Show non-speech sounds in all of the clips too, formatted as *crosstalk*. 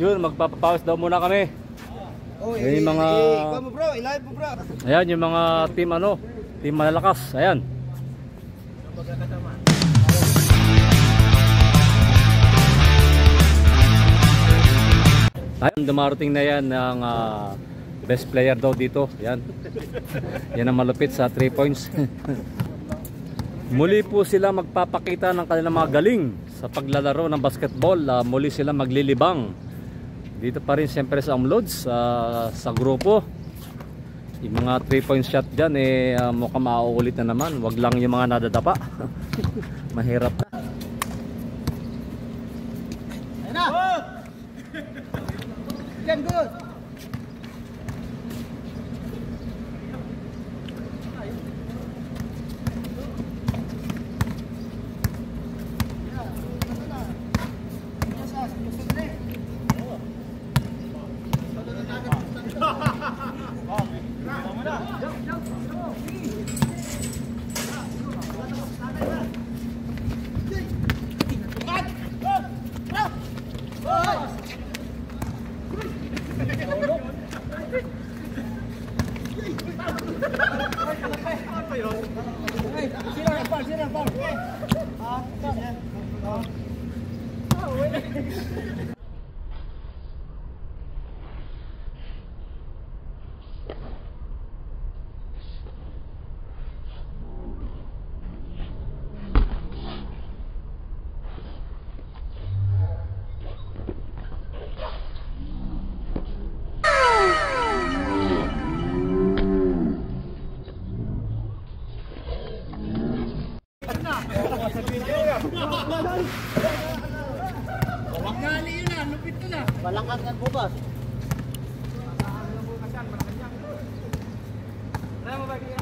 Yun, magpapapawas daw muna kami. Oh, Yan yung mga- mo bro, mo bro. Ayan, yung mga team ano, team malalakas. Ayan. Ayun, dumarating na yan ng ah, best player daw dito. Yan. *laughs* yan ang malupit sa 3 points. *laughs* Muli po sila magpapakita ng kanilang mga galing sa paglalaro ng basketball. Ah, muli sila maglilibang. Dito pa rin siyempre sa Umlods sa, sa grupo. Yung mga 3 point shot dyan eh ah, mukhang mauulit na naman. Wag lang yung mga nadadapa. *laughs* Mahirap na. Ayun na. Yan, good. 哎，哎，哎，接着放，接着放，哎，好，再见，好，啊，Balangkas yan bukas. Nakatayaman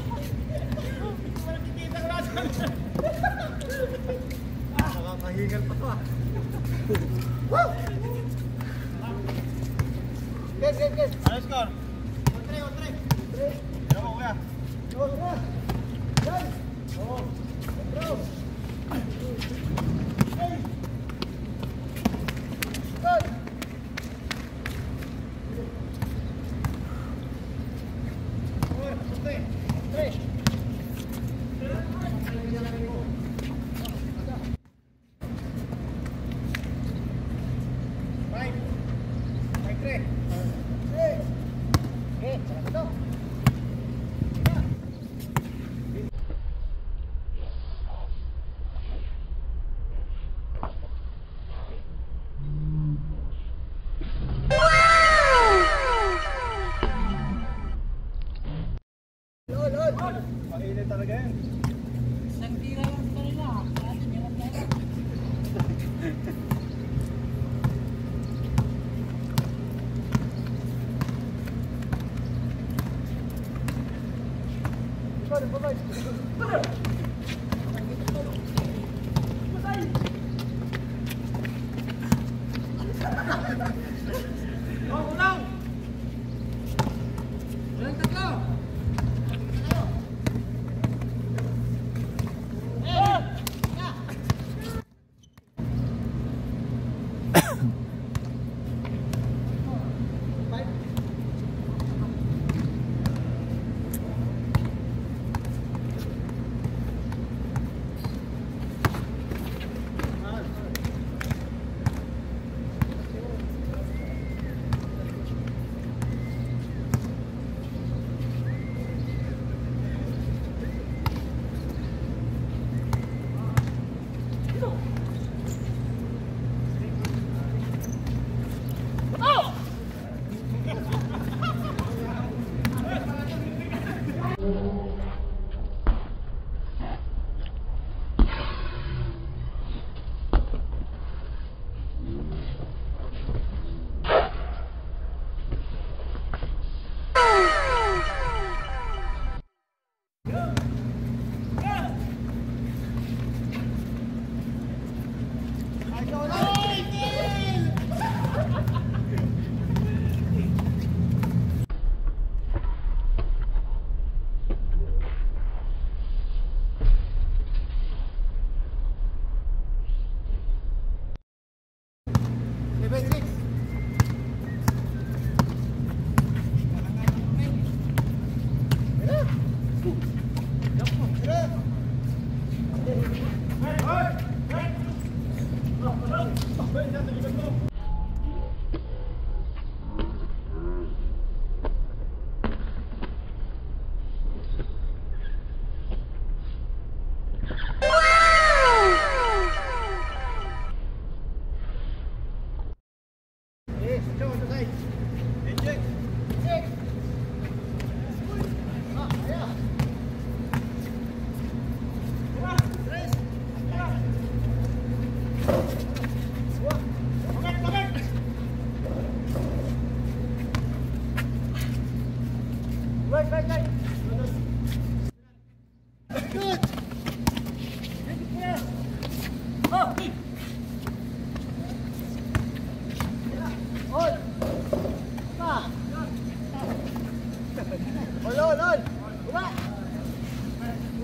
うわ。っ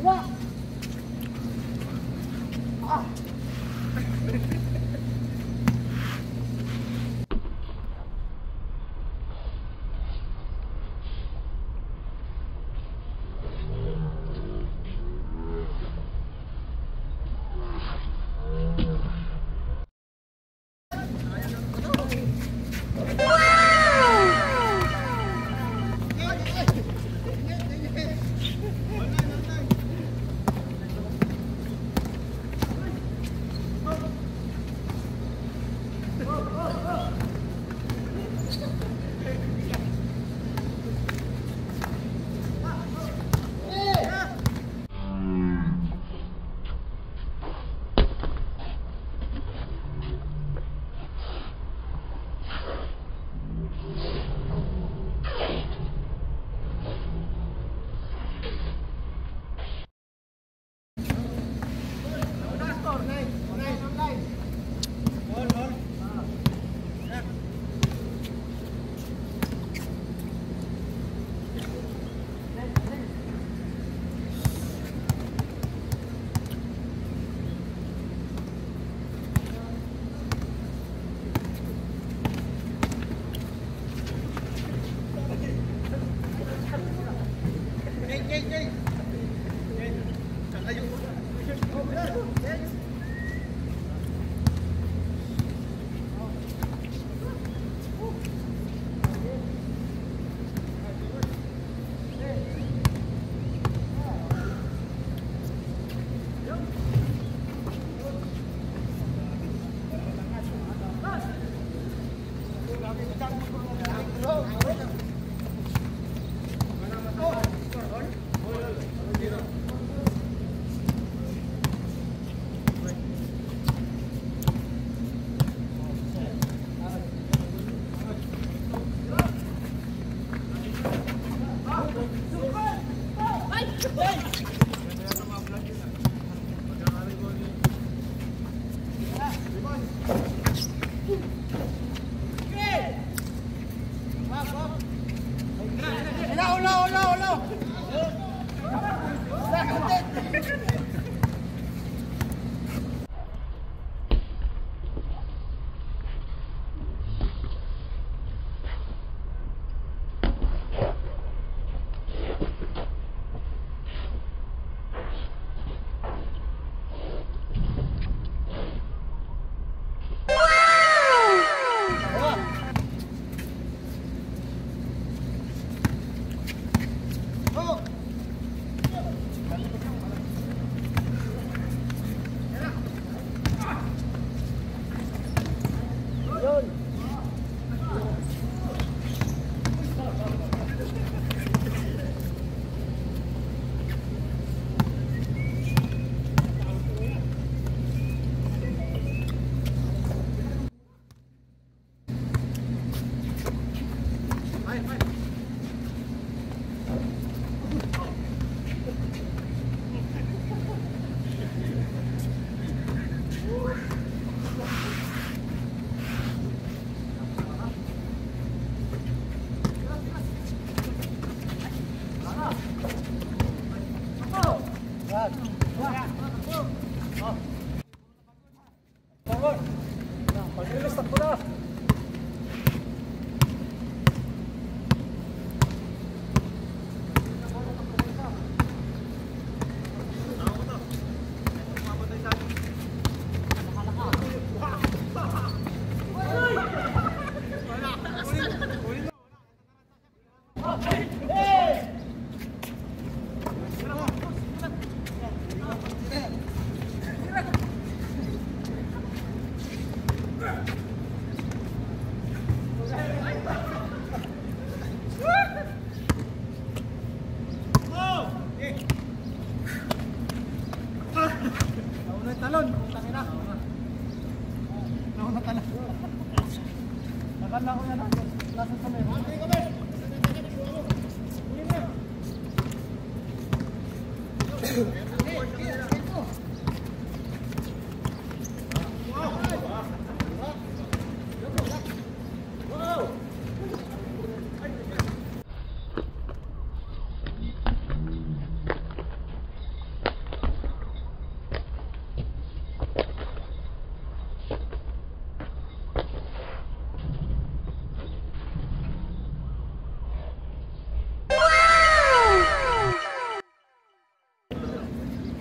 うわっ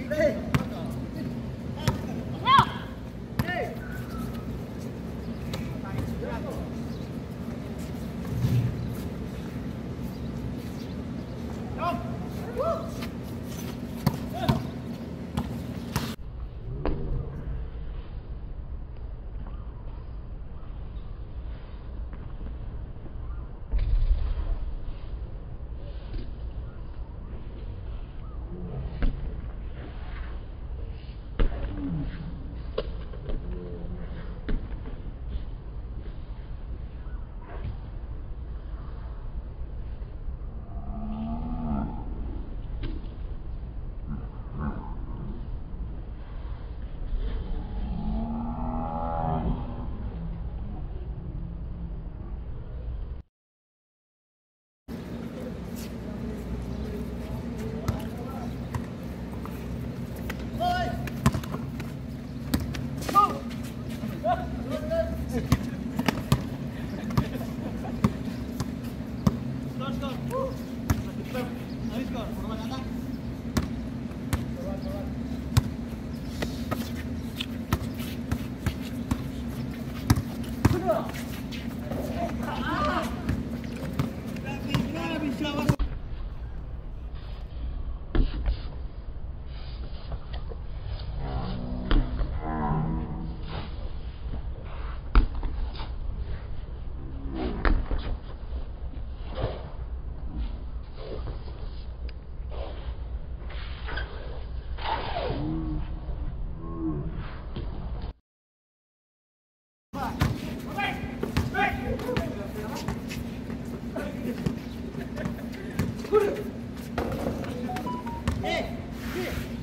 Amen. Cool. 是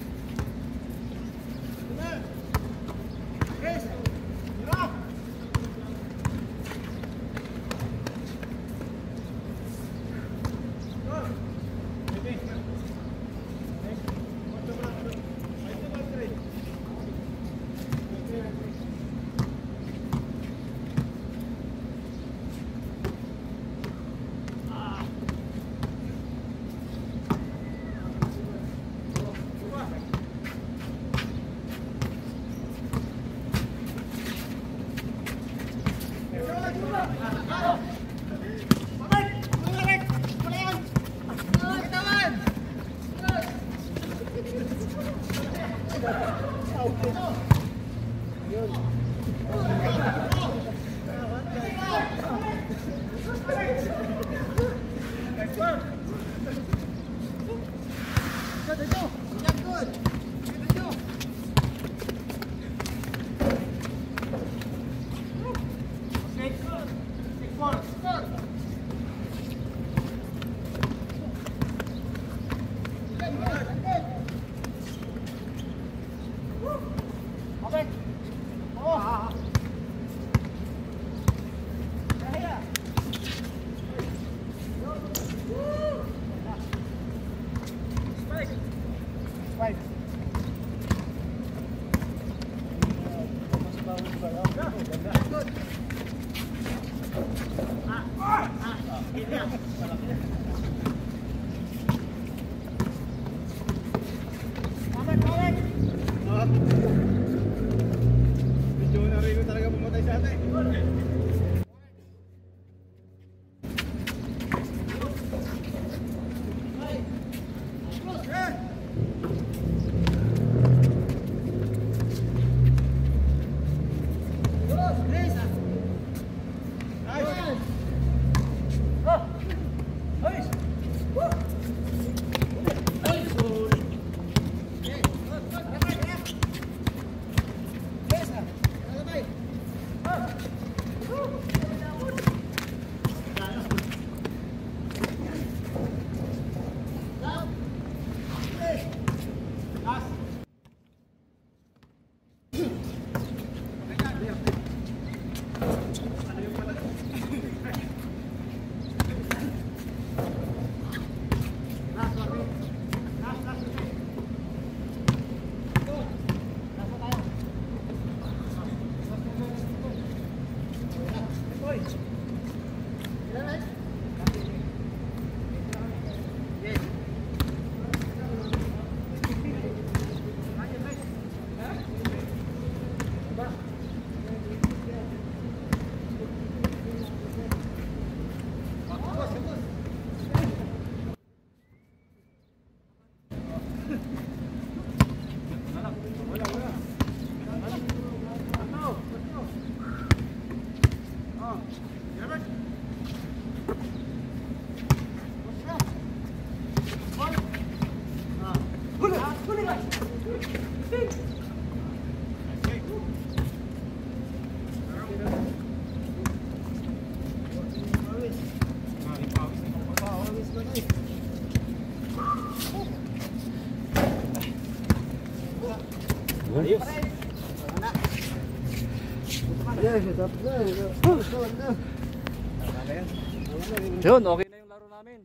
Yun, okay na yung laro namin.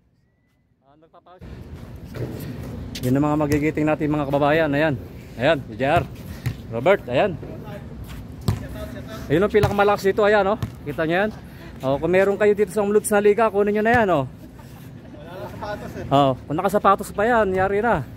Ah, nagpapaus. Yun ang mga magigiting natin mga kababayan. Ayan. Ayan, JR. Robert, ayan. Ayun ang pinakamalakas dito, ayan, oh. Kita niyo yan? Oh, kung meron kayo dito sa Umluts na liga, kunin niyo na yan, oh. Wala na sapatos eh. Oh, kung nakasapatos pa yan, yari na.